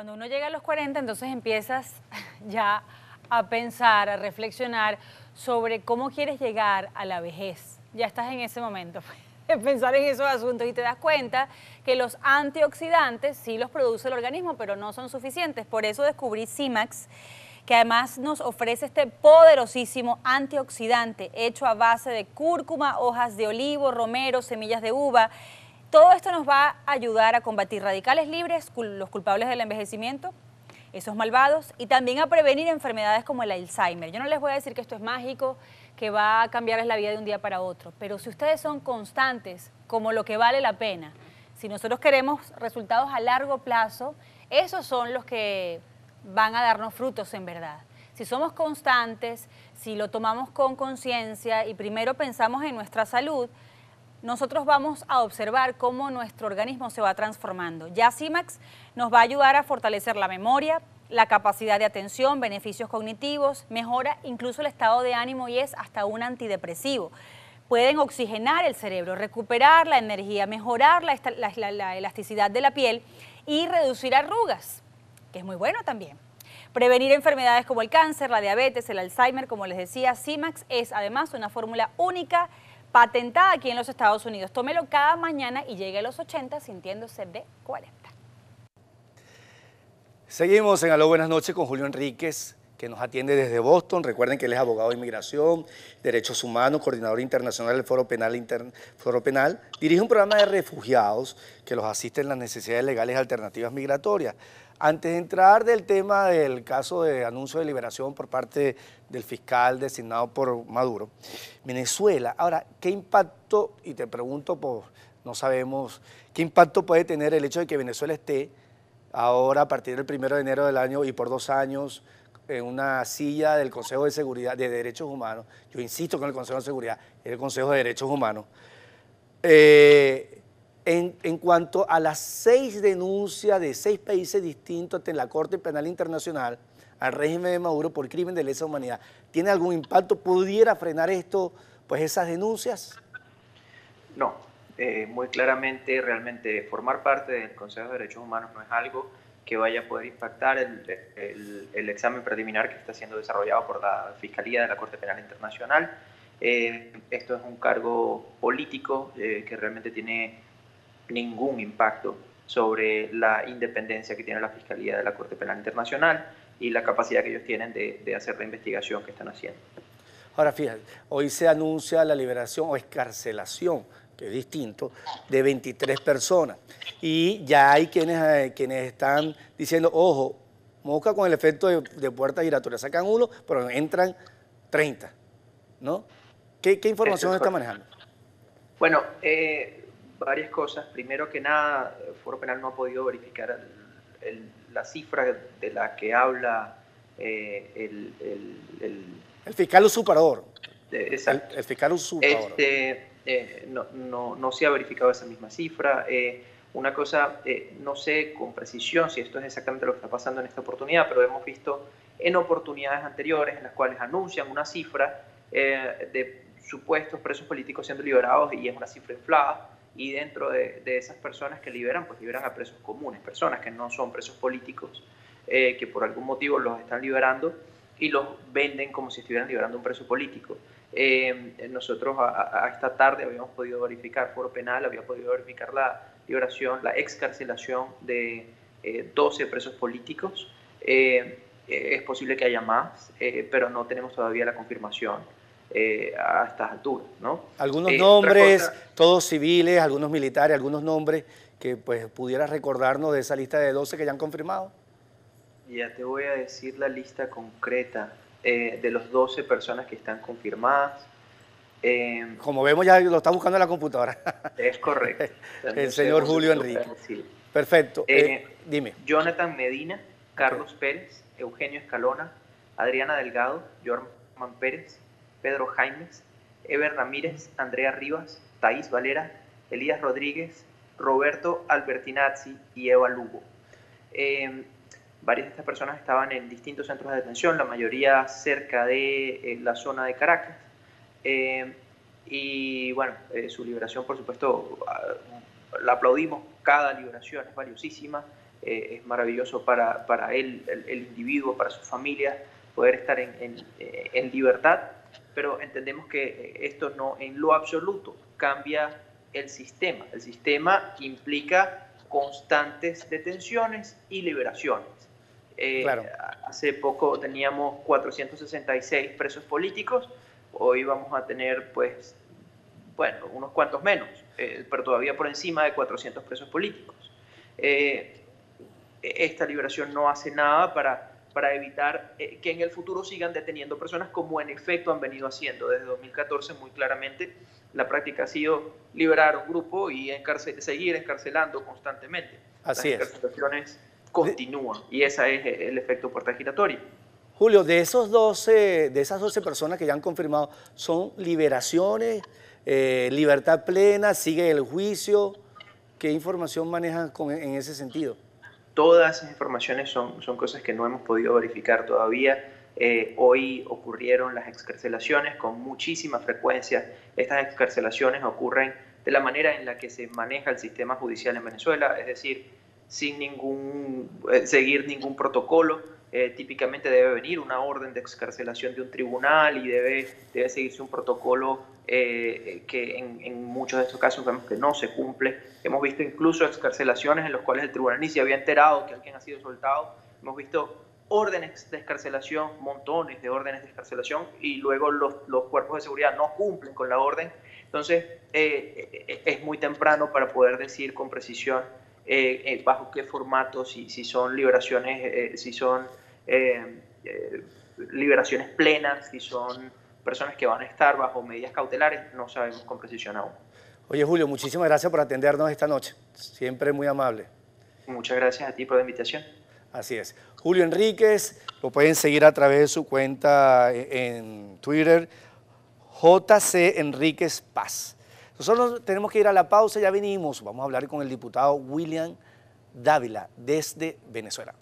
Cuando uno llega a los 40, entonces empiezas ya a pensar, a reflexionar sobre cómo quieres llegar a la vejez. Ya estás en ese momento de pensar en esos asuntos y te das cuenta que los antioxidantes sí los produce el organismo, pero no son suficientes. Por eso descubrí CIMAX, que además nos ofrece este poderosísimo antioxidante hecho a base de cúrcuma, hojas de olivo, romero, semillas de uva. Todo esto nos va a ayudar a combatir radicales libres, los culpables del envejecimiento, esos malvados, y también a prevenir enfermedades como el Alzheimer. Yo no les voy a decir que esto es mágico, que va a cambiarles la vida de un día para otro, pero si ustedes son constantes, como lo que vale la pena, si nosotros queremos resultados a largo plazo, esos son los que van a darnos frutos en verdad. Si somos constantes, si lo tomamos con conciencia y primero pensamos en nuestra salud, nosotros vamos a observar cómo nuestro organismo se va transformando. Ya CIMAX nos va a ayudar a fortalecer la memoria, la capacidad de atención, beneficios cognitivos, mejora incluso el estado de ánimo y es hasta un antidepresivo. Pueden oxigenar el cerebro, recuperar la energía, mejorar la, la elasticidad de la piel y reducir arrugas, que es muy bueno también. Prevenir enfermedades como el cáncer, la diabetes, el Alzheimer, como les decía, CIMAX es además una fórmula única patentada aquí en los Estados Unidos. Tómelo cada mañana y llegue a los 80 sintiéndose de 40. Seguimos en Aló Buenas noches con Julio Enríquez, que nos atiende desde Boston. Recuerden que él es abogado de inmigración, derechos humanos, coordinador internacional del Foro Penal, Foro Penal. Dirige un programa de refugiados que los asiste en las necesidades legales alternativas migratorias. Antes de entrar del tema del caso de anuncio de liberación por parte del fiscal designado por Maduro, Venezuela, ahora, ¿qué impacto, y te pregunto, por, no sabemos, qué impacto puede tener el hecho de que Venezuela esté ahora a partir del primero de enero del año y por dos años en una silla del Consejo de Seguridad de Derechos Humanos, yo insisto con el Consejo de Seguridad, el Consejo de Derechos Humanos, eh, en, cuanto a las seis denuncias de seis países distintos ante la Corte Penal Internacional al régimen de Maduro por crimen de lesa humanidad, ¿tiene algún impacto? ¿Pudiera frenar esto, pues esas denuncias? No, eh, muy claramente, realmente formar parte del Consejo de Derechos Humanos no es algo que vaya a poder impactar el, examen preliminar que está siendo desarrollado por la Fiscalía de la Corte Penal Internacional. Eh, esto es un cargo político eh, que realmente tiene ningún impacto sobre la independencia que tiene la Fiscalía de la Corte Penal Internacional y la capacidad que ellos tienen de, hacer la investigación que están haciendo. Ahora fíjate, hoy se anuncia la liberación o escarcelación, que es distinto, de 23 personas. Y ya hay quienes, eh, quienes están diciendo, ojo, mosca con el efecto de, puerta giratoria. Sacan uno, pero entran 30, ¿no? ¿Qué, información está manejando? Bueno, eh, varias cosas. Primero que nada, el Foro Penal no ha podido verificar la cifra de la que habla eh, el, el, el, fiscal usurpador. exacto. El, fiscal usurpador. Este, eh, no, no, no, se ha verificado esa misma cifra. Eh, una cosa, no sé con precisión si esto es exactamente lo que está pasando en esta oportunidad, pero hemos visto en oportunidades anteriores en las cuales anuncian una cifra de supuestos presos políticos siendo liberados y es una cifra inflada y dentro de, esas personas que liberan, pues liberan a presos comunes, personas que no son presos políticos, eh, que por algún motivo los están liberando y los venden como si estuvieran liberando un preso político. Eh, nosotros a, esta tarde habíamos podido verificar, foro penal, había podido verificar la liberación, la excarcelación de 12 eh, presos políticos. es posible que haya más, pero no tenemos todavía la confirmación. Eh, a estas alturas. ¿no? Algunos eh, nombres, todos civiles, algunos militares, algunos nombres que pues pudieras recordarnos de esa lista de 12 que ya han confirmado. Ya te voy a decir la lista concreta eh, de los 12 personas que están confirmadas. Como vemos ya lo está buscando en la computadora. Es correcto. El señor Julio Enrique. Perfecto. dime. Jonathan Medina, Carlos Pérez, Eugenio Escalona, Adriana Delgado, Jorman Pérez, Pedro Jaimes, Eber Ramírez, Andrea Rivas, Thais Valera, Elías Rodríguez, Roberto Albertinazzi y Eva Lugo. Em, varias de estas personas estaban en distintos centros de detención, la mayoría cerca de eh, la zona de Caracas. Em, y bueno, eh, su liberación, por supuesto, la aplaudimos, cada liberación es valiosísima. eh, es maravilloso para, para él, el, individuo, para su familia, poder estar en, eh, en, libertad, pero entendemos que esto no en lo absoluto cambia el sistema. El sistema implica constantes detenciones y liberaciones. Hace poco teníamos 466 presos políticos, hoy vamos a tener pues bueno, unos cuantos menos, eh, pero todavía por encima de 400 presos políticos. Eh, esta liberación no hace nada para, para evitar eh, que en el futuro sigan deteniendo personas como en efecto han venido haciendo desde 2014 muy claramente. La práctica ha sido liberar un grupo y seguir encarcelando constantemente. Así Las encarcelaciones continúan y ese es el efecto puerta giratoria. Julio, de, esos 12, de esas 12 personas que ya han confirmado, ¿son liberaciones? Eh, libertad plena, sigue el juicio. ¿Qué información manejan en ese sentido? Todas esas informaciones son, son cosas que no hemos podido verificar todavía. Eh, hoy ocurrieron las excarcelaciones con muchísima frecuencia. Estas excarcelaciones ocurren de la manera en la que se maneja el sistema judicial en Venezuela, es decir, sin ningún, eh, seguir ningún protocolo eh, típicamente debe venir una orden de excarcelación de un tribunal y debe, debe seguirse un protocolo eh, que en, muchos de estos casos vemos que no se cumple. Hemos visto incluso excarcelaciones en las cuales el tribunal ni se había enterado que alguien ha sido soltado. Hemos visto órdenes de excarcelación, montones de órdenes de excarcelación y luego los, los cuerpos de seguridad no cumplen con la orden. Entonces eh, es muy temprano para poder decir con precisión bajo qué formato, si, si son liberaciones, si son eh, eh, liberaciones plenas, si son personas que van a estar bajo medidas cautelares, no sabemos con precisión aún. Oye Julio, muchísimas gracias por atendernos esta noche, siempre muy amable. Muchas gracias a ti por la invitación. Así es. Julio Enríquez, lo pueden seguir a través de su cuenta en Twitter, JC Enríquez Paz. Nosotros tenemos que ir a la pausa, ya venimos, vamos a hablar con el diputado William Dávila desde Venezuela.